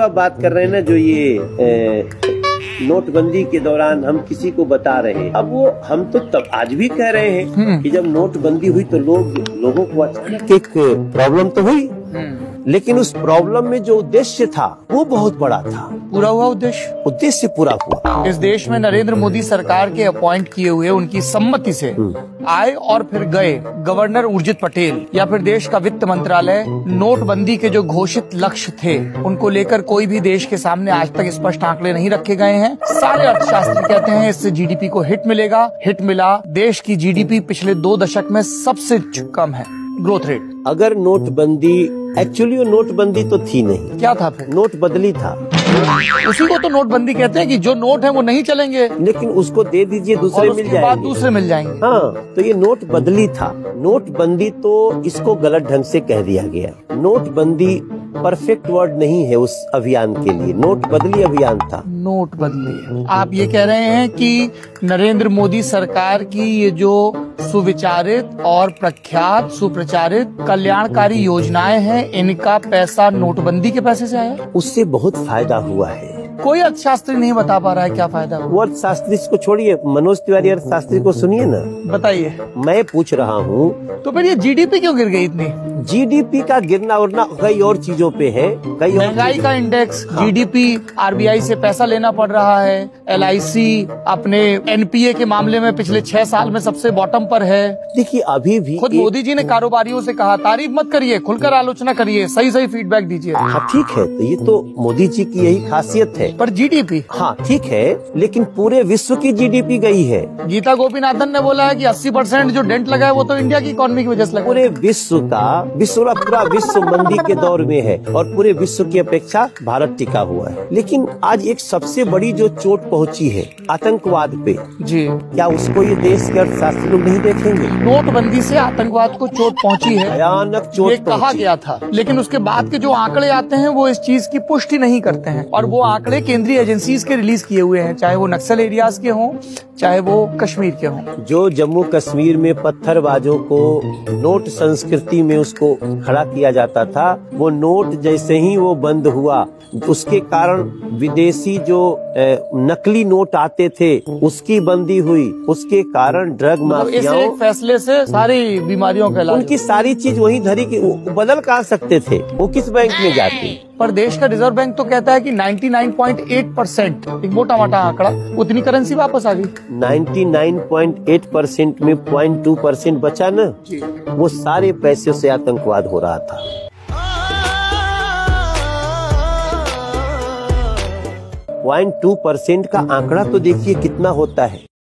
आप बात कर रहे हैं ना जो ये ए, नोटबंदी के दौरान हम किसी को बता रहे हैं? अब वो हम तो तब आज भी कह रहे हैं कि जब नोटबंदी हुई तो लोग लोगों को एक प्रॉब्लम तो हुई। लेकिन उस प्रॉब्लम में जो उद्देश्य था वो बहुत बड़ा था। पूरा हुआ उद्देश्य? उद्देश्य पूरा हुआ। इस देश में नरेंद्र मोदी सरकार के अपॉइंट किए हुए उनकी सम्मति से आए और फिर गए गवर्नर उर्जित पटेल या फिर देश का वित्त मंत्रालय। नोटबंदी के जो घोषित लक्ष्य थे उनको लेकर कोई भी देश के सामने आज तक स्पष्ट आंकड़े नहीं रखे गए हैं। सारे अर्थशास्त्री कहते हैं इससे जीडीपी को हिट मिलेगा। हिट मिला देश की जीडीपी पिछले दो दशक में सबसे कम है। ग्रोथ रेट अगर नोटबंदी एक्चुअली वो नोटबंदी तो थी नहीं। क्या था फिर? नोट बदली था। उसी को तो नोटबंदी कहते हैं कि जो नोट है वो नहीं चलेंगे। लेकिन उसको दे दीजिए दूसरे मिल जाएँगे। दूसरे मिल जाएँगे। हाँ तो ये नोट बदली था। नोटबंदी तो इसको गलत ढंग से कह दिया गया। नोट बंदी परफेक्ट वर्ड नहीं है उस अभियान के लिए। नोट बदली अभियान था। नोट बदली आप ये कह रहे हैं कि नरेंद्र मोदी सरकार की ये जो सुविचारित और प्रख्यात सुप्रचारित कल्याणकारी योजनाएँ हैं इनका पैसा नोटबंदी के पैसे से आया? उससे बहुत फ़ायदा हुआ है। कोई अर्थशास्त्री नहीं बता पा रहा है क्या फ़ायदा वो अर्थशास्त्री को छोड़िए मनोज तिवारी अर्थशास्त्री को सुनिए ना। बताइए। मैं पूछ रहा हूँ तो फिर ये जीडीपी क्यों गिर गई इतनी? जीडीपी का गिरना उड़ना कई और चीज़ों पे है कई महँगाई का इंडेक्स जीडीपी आरबीआई से पैसा लेना पड़ रहा है एलआईसी अपने एनपीए के मामले में पिछले छह साल में सबसे बॉटम पर है। देखिए अभी भी खुद मोदी जी ने कारोबारियों से कहा तारीफ़ मत करिए खुलकर आलोचना करिए सही सही फीडबैक दीजिए। हाँ ठीक है तो ये तो मोदी जी की यही खासियत है। पर जीडीपी हाँ ठीक है लेकिन पूरे विश्व की जीडीपी गई है। गीता गोपीनाथन ने बोला है कि 80 परसेंट जो डेंट लगा है वो तो इंडिया की इकोनॉमी की वजह से लगा पूरे विश्व का विश्व का पूरा विश्व मंदी के दौर में है और पूरे विश्व की अपेक्षा भारत टिका हुआ है। लेकिन आज एक सबसे बड़ी जो चोट पहुँची है आतंकवाद पे। जी। क्या उसको ये देश के अर्थशास्त्री लोग नहीं देखेंगे? नोटबंदी ऐसी आतंकवाद को चोट पहुँची है। भयानक चोट कहा गया था। लेकिन उसके बाद के जो आंकड़े आते हैं वो इस चीज़ की पुष्टि नहीं करते हैं। और वो आंकड़े केंद्रीय एजेंसीज के रिलीज़ किए हुए हैं चाहे वो नक्सल एरियाज़ के हों चाहे वो कश्मीर के हों। जो जम्मू कश्मीर में पत्थरबाजों को नोट संस्कृति में उसको खड़ा किया जाता था वो नोट जैसे ही वो बंद हुआ उसके कारण विदेशी जो नकली नोट आते थे उसकी बंदी हुई। उसके कारण ड्रग मतलब माफियाओं एक फैसले से सारी बीमारियों का उनकी सारी चीज़ वही धरी की बदल कहाँ सकते थे? वो किस बैंक में जाते? पर देश का रिज़र्व बैंक तो कहता है कि 99.8 परसेंट एक मोटा मोटा आंकड़ा, उतनी करेंसी वापस आ गई। 99.8 परसेंट में 0.2 परसेंट बचा ना, वो सारे पैसे से आतंकवाद हो रहा था। पॉइंट टू परसेंट का आंकड़ा तो देखिए कितना होता है।